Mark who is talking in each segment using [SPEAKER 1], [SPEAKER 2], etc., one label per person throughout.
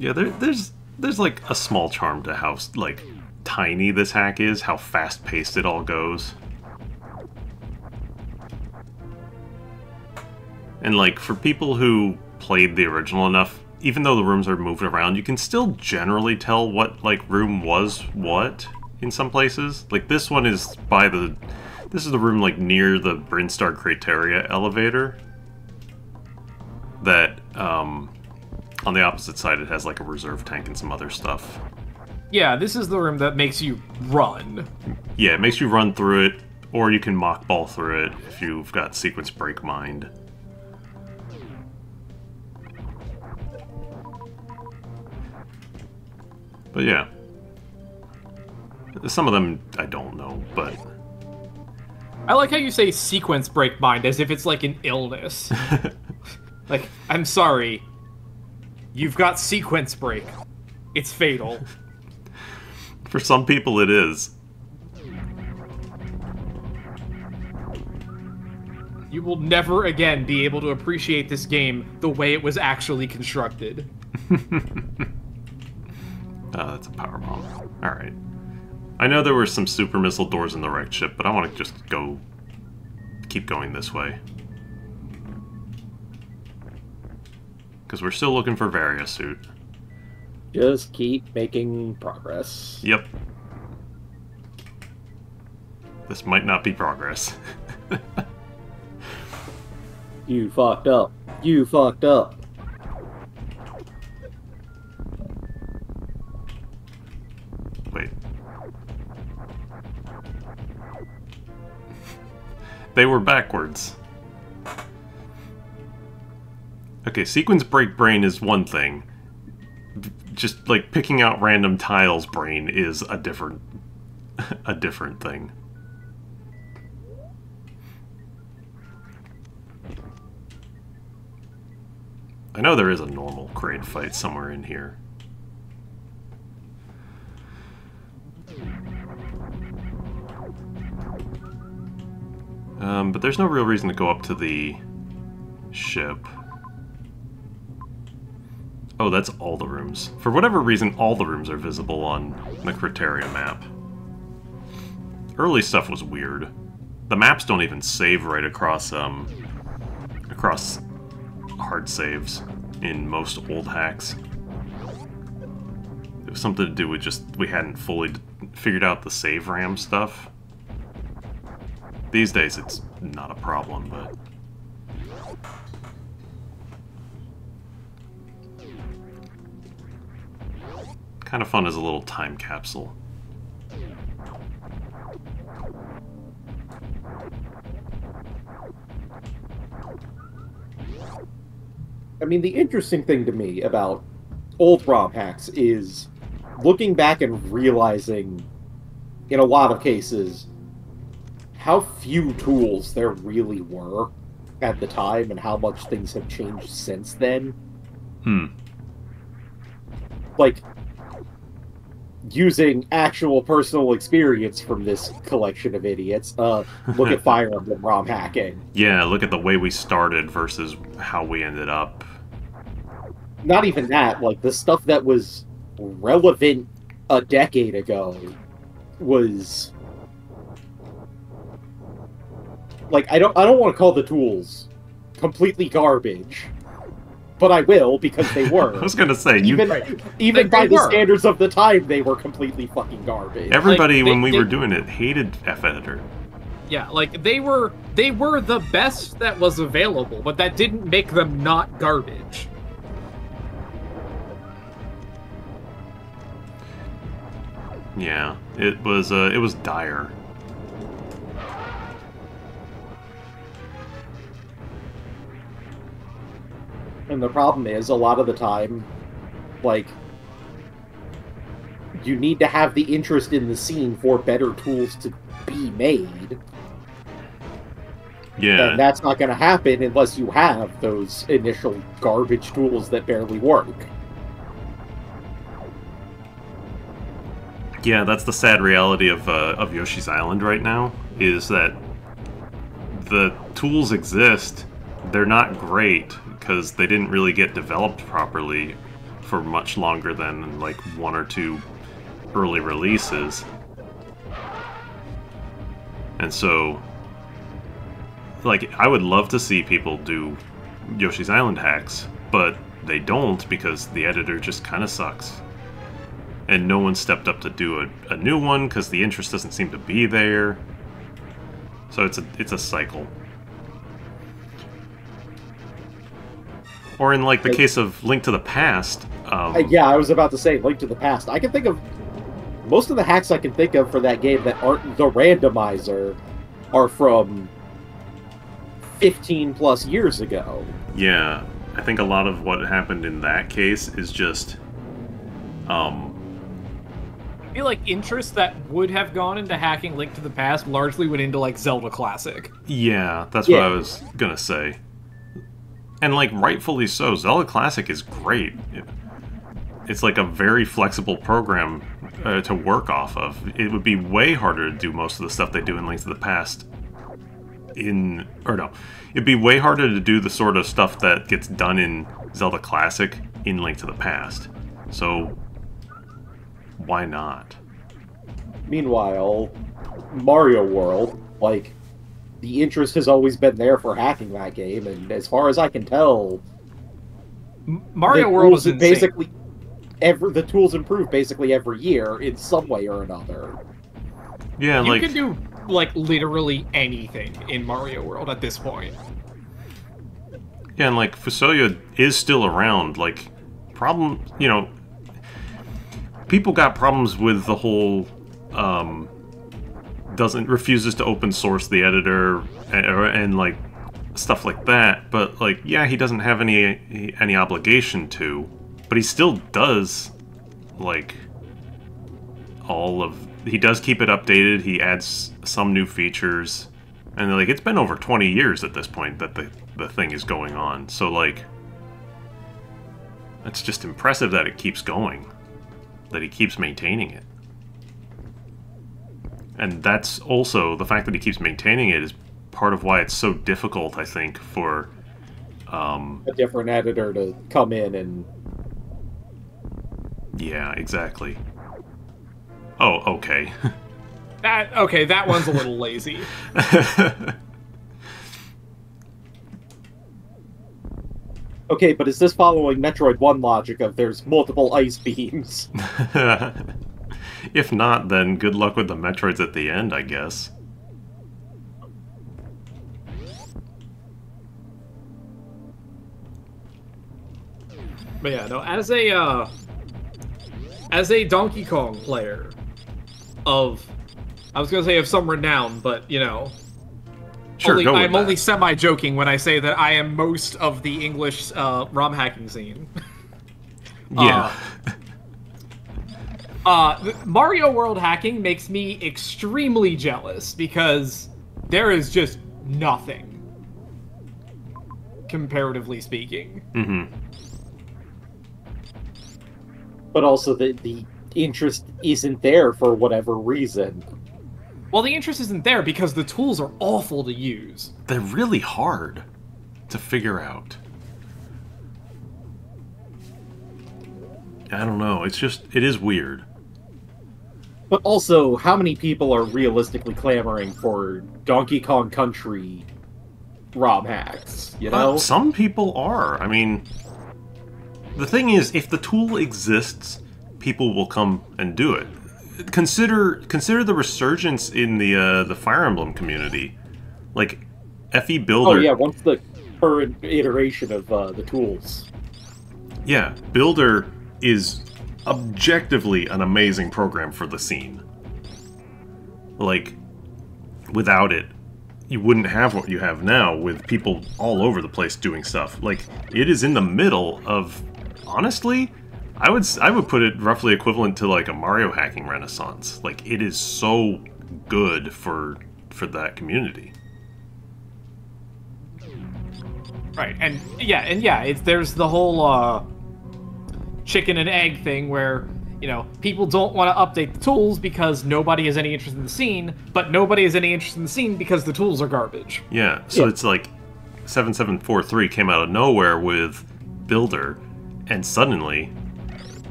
[SPEAKER 1] Yeah, there, there's there's like a small charm to how like tiny this hack is, how fast paced it all goes. And like for people who played the original enough, even though the rooms are moved around, you can still generally tell what like room was what in some places. Like this one is by the this is the room like near the Brinstar Crateria elevator. That um on the opposite side it has like a reserve tank and some other stuff.
[SPEAKER 2] Yeah, this is the room that makes you run.
[SPEAKER 1] Yeah, it makes you run through it, or you can mock ball through it if you've got sequence break mind. But yeah. Some of them I don't know, but
[SPEAKER 2] I like how you say sequence break mind as if it's like an illness. like, I'm sorry. You've got sequence break. It's fatal.
[SPEAKER 1] for some people it is.
[SPEAKER 2] You will never again be able to appreciate this game the way it was actually constructed.
[SPEAKER 1] Oh, that's a power bomb. Alright. I know there were some super missile doors in the wrecked ship, but I want to just go... keep going this way. Because we're still looking for Varia suit.
[SPEAKER 3] Just keep making progress.
[SPEAKER 1] Yep. This might not be progress.
[SPEAKER 3] You fucked up. You fucked up.
[SPEAKER 1] Wait. they were backwards. Okay, sequence break brain is one thing. Just like picking out random tiles brain is a different a different thing. I know there is a normal Kraid fight somewhere in here. Um, but there's no real reason to go up to the ship. Oh, that's all the rooms. For whatever reason, all the rooms are visible on the Crateria map. Early stuff was weird. The maps don't even save right across, um, across hard saves in most old hacks. It was something to do with just, we hadn't fully figured out the save RAM stuff. These days it's not a problem, but... Kind of fun as a little time capsule.
[SPEAKER 3] I mean, the interesting thing to me about old ROM hacks is looking back and realizing, in a lot of cases, how few tools there really were at the time and how much things have changed since then.
[SPEAKER 1] Hmm.
[SPEAKER 3] Like, using actual personal experience from this collection of idiots, uh, look at Fire Emblem ROM hacking.
[SPEAKER 1] Yeah, look at the way we started versus how we ended up.
[SPEAKER 3] Not even that, like, the stuff that was relevant a decade ago was like I don't I don't want to call the tools completely garbage, but I will because they were.
[SPEAKER 1] I was gonna say you.
[SPEAKER 3] even even
[SPEAKER 2] They-
[SPEAKER 3] by
[SPEAKER 2] they
[SPEAKER 3] the
[SPEAKER 2] were.
[SPEAKER 3] standards of the time, they were completely fucking garbage.
[SPEAKER 1] Everybody,
[SPEAKER 2] Like, they-
[SPEAKER 1] when we
[SPEAKER 2] they-
[SPEAKER 1] were doing it, hated FEditor.
[SPEAKER 2] Yeah, like they were they were the best that was available, but that didn't make them not garbage.
[SPEAKER 1] Yeah, it was. Uh, it was dire.
[SPEAKER 3] And the problem is, a lot of the time, like, you need to have the interest in the scene for better tools to be made.
[SPEAKER 1] Yeah,
[SPEAKER 3] And that's not going to happen unless you have those initial garbage tools that barely work.
[SPEAKER 1] yeah. That's the sad reality of uh, of Yoshi's Island right now. Is that the tools exist, they're not great because they didn't really get developed properly for much longer than like one or two early releases. And so, like, I would love to see people do Yoshi's Island hacks, but they don't because the editor just kind of sucks. And no one stepped up to do a, a new one because the interest doesn't seem to be there. So it's a it's a cycle. Or in like the case of Link to the Past, um,
[SPEAKER 3] yeah, I was about to say Link to the Past. I can think of most of the hacks I can think of for that game that aren't the randomizer are from 15 plus years ago.
[SPEAKER 1] Yeah, I think a lot of what happened in that case is just, um,
[SPEAKER 2] I feel like interest that would have gone into hacking Link to the Past largely went into like Zelda Classic.
[SPEAKER 1] yeah, that's what I was gonna say. And like rightfully so, Zelda Classic is great. It- it's like a very flexible program uh, to work off of. It would be way harder to do most of the stuff they do in Link to the Past. In or no, it'd be way harder to do the sort of stuff that gets done in Zelda Classic in Link to the Past. So why not?
[SPEAKER 3] Meanwhile, Mario World, like, the interest has always been there for hacking that game, and as far as I can tell,
[SPEAKER 2] Mario
[SPEAKER 3] the
[SPEAKER 2] World
[SPEAKER 3] tools
[SPEAKER 2] is
[SPEAKER 3] basically every the tools improve basically every year in some way or another.
[SPEAKER 1] Yeah, like
[SPEAKER 2] you
[SPEAKER 1] like
[SPEAKER 2] can do like literally anything in Mario World at this point.
[SPEAKER 1] Yeah, and like Fusoya is still around. Like, problem, you know, people got problems with the whole um, doesn't refuses to open source the editor and, or, and like stuff like that. But like, yeah, he doesn't have any any obligation to, but he still does like all of. He does keep it updated. He adds some new features. And like it's been over 20 years at this point that the the thing is going on. So like it's just impressive that it keeps going. That he keeps maintaining it. And that's also the fact that he keeps maintaining it is part of why it's so difficult, I think, for um
[SPEAKER 3] A different editor to come in and
[SPEAKER 1] yeah, exactly. Oh, okay.
[SPEAKER 2] That okay, that one's a little lazy.
[SPEAKER 3] okay, but is this following Metroid One logic of there's multiple ice beams?
[SPEAKER 1] if not, then good luck with the Metroids at the end, I guess.
[SPEAKER 2] But yeah, no, as a uh as a Donkey Kong player of I was gonna say of some renown, but you know
[SPEAKER 1] Sure,
[SPEAKER 2] only, I'm only semi joking when I say that I am most of the English uh, ROM hacking scene.
[SPEAKER 1] Yeah.
[SPEAKER 2] Uh, th- Mario World hacking makes me extremely jealous because there is just nothing, comparatively speaking.
[SPEAKER 1] hmm
[SPEAKER 3] but also the the interest isn't there for whatever reason.
[SPEAKER 2] Well, the interest isn't there because the tools are awful to use.
[SPEAKER 1] They're really hard to figure out. I don't know. It's just it is weird.
[SPEAKER 3] But also, how many people are realistically clamoring for Donkey Kong Country ROM hacks? You know,
[SPEAKER 1] Uh, some people are. I mean, the thing is, if the tool exists, people will come and do it. Consider consider the resurgence in the uh, the Fire Emblem community, like FEBuilder.
[SPEAKER 3] oh yeah, once the current iteration of uh, the tools.
[SPEAKER 1] Yeah, Builder is objectively an amazing program for the scene. Like, without it, you wouldn't have what you have now with people all over the place doing stuff. Like, it is in the middle of, honestly, I would I would put it roughly equivalent to like a Mario hacking renaissance. Like, it is so good for for that community.
[SPEAKER 2] Right, and yeah, and yeah, it's there's the whole uh, chicken and egg thing where you know people don't want to update the tools because nobody has any interest in the scene, but nobody has any interest in the scene because the tools are garbage.
[SPEAKER 1] Yeah, so
[SPEAKER 3] Yeah.
[SPEAKER 1] it's like 7743 came out of nowhere with Builder, and suddenly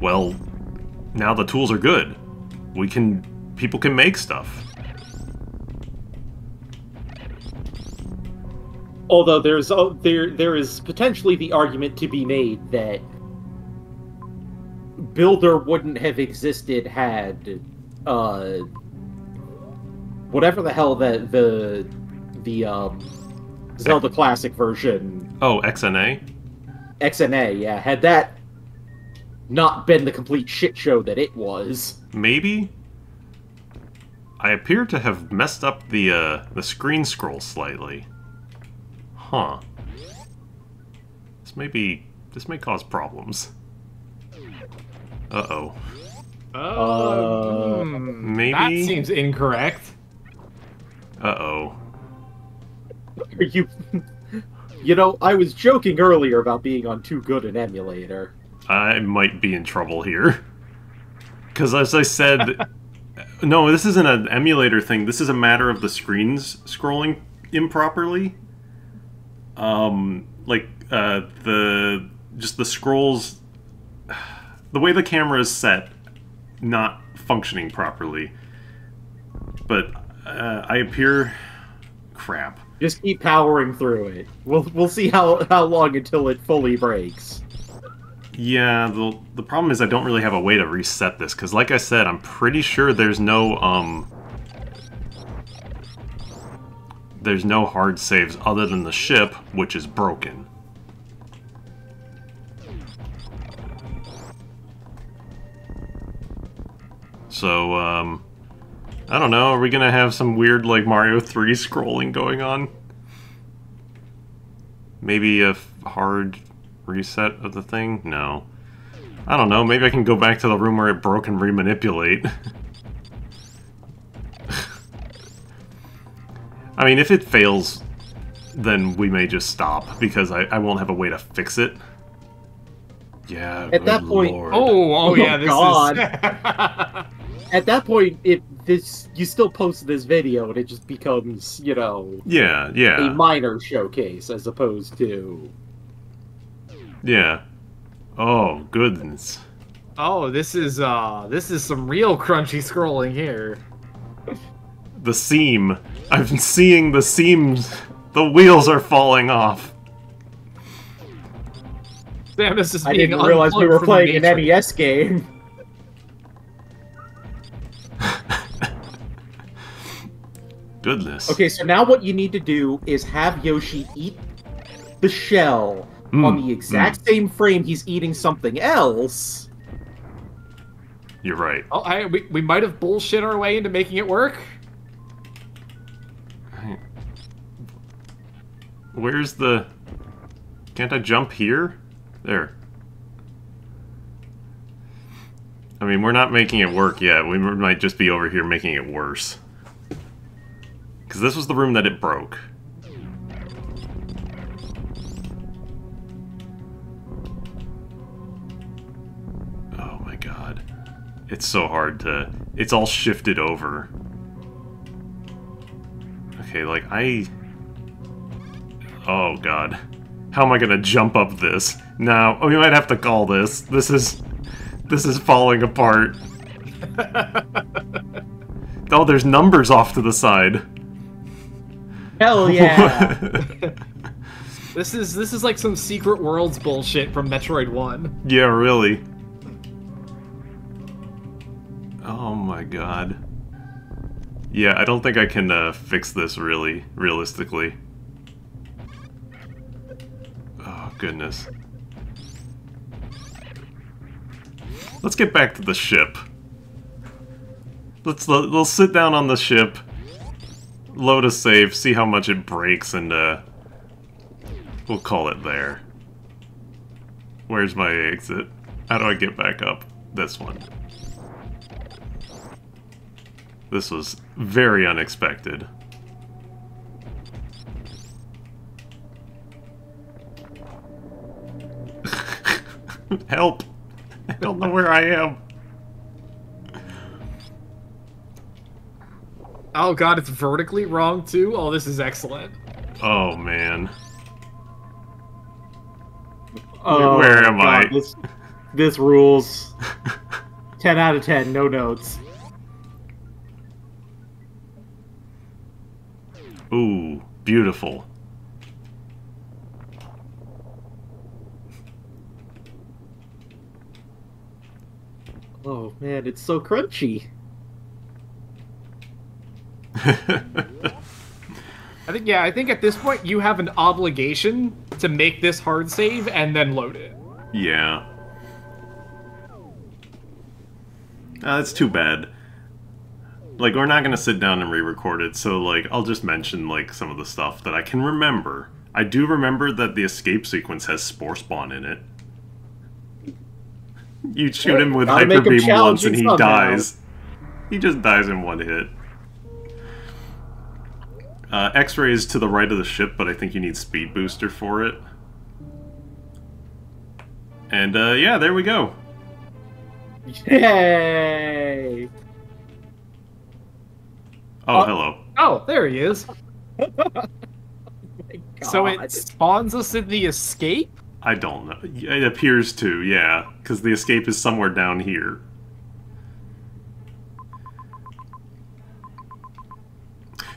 [SPEAKER 1] well, now the tools are good. We can, people can make stuff.
[SPEAKER 3] Although there's oh, there there is potentially the argument to be made that Builder wouldn't have existed had uh whatever the hell that the the um Zelda Classic version
[SPEAKER 1] Oh, XNA?
[SPEAKER 3] XNA, yeah, had that not been the complete shit show that it was.
[SPEAKER 1] Maybe? I appear to have messed up the, uh, the screen scroll slightly. Huh. This may be... This may cause problems. Uh-oh.
[SPEAKER 2] Oh,
[SPEAKER 3] Uh,
[SPEAKER 2] hmm,
[SPEAKER 1] maybe-
[SPEAKER 2] that seems incorrect.
[SPEAKER 1] Uh-oh.
[SPEAKER 3] You You know, I was joking earlier about being on too good an emulator.
[SPEAKER 1] I might be in trouble here. Because as I said... no, this isn't an emulator thing. This is a matter of the screens scrolling improperly. Um, like, uh, the... Just the scrolls... The way the camera is set, not functioning properly. But uh, I appear... Crap.
[SPEAKER 3] Just keep powering through it. We'll we'll see how how long until it fully breaks.
[SPEAKER 1] Yeah, the the problem is I don't really have a way to reset this because, like I said, I'm pretty sure there's no um there's no hard saves other than the ship, which is broken. So um, I don't know. Are we gonna have some weird like Mario 3 scrolling going on? Maybe a f- hard reset of the thing? No. I don't know, maybe I can go back to the room where it broke and remanipulate. I mean, if it fails, then we may just stop, because I, I won't have a way to fix it. Yeah,
[SPEAKER 3] At that point-
[SPEAKER 1] lord.
[SPEAKER 2] Oh, oh,
[SPEAKER 3] Oh,
[SPEAKER 2] yeah, this
[SPEAKER 3] God.
[SPEAKER 2] is.
[SPEAKER 3] At that point, it this you still post this video and it just becomes you know
[SPEAKER 1] Yeah, yeah,
[SPEAKER 3] a minor showcase as opposed to
[SPEAKER 1] yeah. Oh, goodness.
[SPEAKER 2] oh, this is uh, this is some real crunchy scrolling here.
[SPEAKER 1] The seam. I'm seeing the seams. The wheels are falling off.
[SPEAKER 2] Samus is
[SPEAKER 3] I didn't realize we were playing an NES game.
[SPEAKER 1] Goodness.
[SPEAKER 3] Okay, so now what you need to do is have Yoshi eat the shell on
[SPEAKER 1] Mm,
[SPEAKER 3] the exact same frame he's eating something else.
[SPEAKER 1] You're right.
[SPEAKER 2] Oh, I, we, we might have bullshit our way into making it work.
[SPEAKER 1] Where's the... Can't I jump here? There. I mean, we're not making it work yet. We might just be over here making it worse. Because this was the room that it broke. Oh my god. It's so hard to... It's all shifted over. Okay, like, I... Oh god. How am I gonna jump up this? Now, oh, we might have to call this. This is... This is falling apart. oh, there's numbers off to the side.
[SPEAKER 3] Hell yeah!
[SPEAKER 2] This is this is like some Secret Worlds bullshit from Metroid One.
[SPEAKER 1] yeah, really. Oh my god. Yeah, I don't think I can uh, fix this really, realistically. Oh, goodness. Let's get back to the ship. Let's let's sit down on the ship, load a save, see how much it breaks, and uh, we'll call it there. Where's my exit? How do I get back up? This one. This was very unexpected. Help! I don't know where I am.
[SPEAKER 2] Oh god, it's vertically wrong too. Oh, this is excellent.
[SPEAKER 1] Oh man.
[SPEAKER 3] Oh,
[SPEAKER 1] Where am I?
[SPEAKER 3] This, This rules. 10 out of 10, no notes.
[SPEAKER 1] Ooh, beautiful.
[SPEAKER 3] Oh man, it's so crunchy.
[SPEAKER 2] I think yeah, I think at this point you have an obligation to make this hard save and then load it.
[SPEAKER 1] yeah. Uh, that's too bad. Like, we're not gonna sit down and re-record it, so, like, I'll just mention, like, some of the stuff that I can remember. I do remember that the escape sequence has Spore Spawn in it. You shoot him with
[SPEAKER 3] Gotta
[SPEAKER 1] Hyper Beam once and he
[SPEAKER 3] challenging somehow.
[SPEAKER 1] dies. He just dies in one hit. Uh, X-ray is to the right of the ship, but I think you need Speed Booster for it. And, uh, yeah, there we go.
[SPEAKER 3] Yay!
[SPEAKER 1] Oh,
[SPEAKER 3] Uh,
[SPEAKER 1] hello.
[SPEAKER 2] Oh, there he is. So it spawns us in the escape?
[SPEAKER 1] I don't know. It appears to, yeah, because the escape is somewhere down here.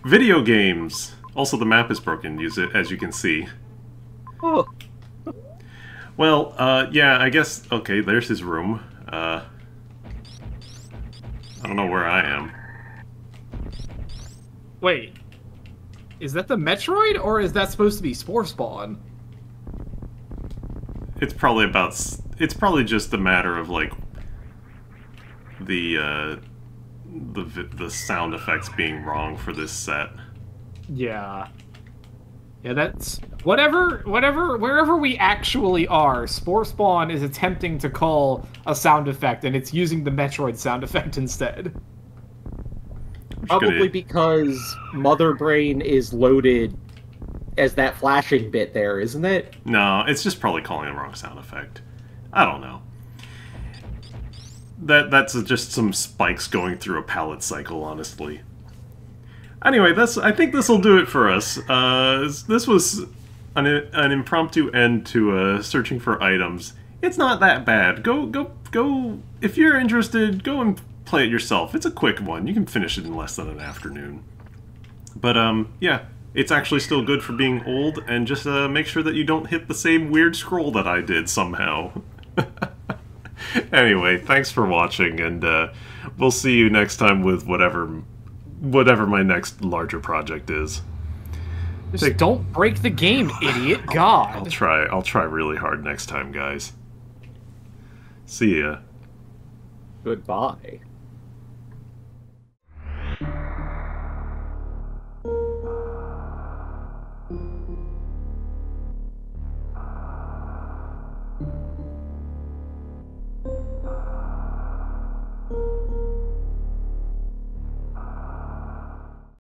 [SPEAKER 1] Video games. Also, the map is broken. Use it as you can see.
[SPEAKER 3] Oh,
[SPEAKER 1] Well, uh, yeah, I guess. Okay, there's his room. Uh, I don't know where I am.
[SPEAKER 2] Wait. Is that the Metroid or is that supposed to be Spore Spawn?
[SPEAKER 1] It's probably about. It's probably just a matter of like the uh, the the sound effects being wrong for this set.
[SPEAKER 2] Yeah. Yeah, that's whatever whatever wherever we actually are, Spore Spawn is attempting to call a sound effect and it's using the Metroid sound effect instead.
[SPEAKER 3] probably because Mother Brain is loaded as that flashing bit there, isn't it?
[SPEAKER 1] No, it's just probably calling the wrong sound effect. I don't know. That that's just some spikes going through a pallet cycle, honestly. Anyway, that's I think this will do it for us. Uh, this was an, an impromptu end to uh, searching for items. It's not that bad. Go go go. If you're interested, go and play it yourself. It's a quick one. You can finish it in less than an afternoon. But um, yeah, it's actually still good for being old, and just uh, make sure that you don't hit the same weird scroll that I did somehow. anyway, thanks for watching, and uh, we'll see you next time with whatever, whatever my next larger project is.
[SPEAKER 2] Just
[SPEAKER 1] Take-
[SPEAKER 2] don't break the game, idiot. God.
[SPEAKER 1] I'll
[SPEAKER 2] God.
[SPEAKER 1] try. I'll try really hard next time, guys. See ya.
[SPEAKER 3] Goodbye.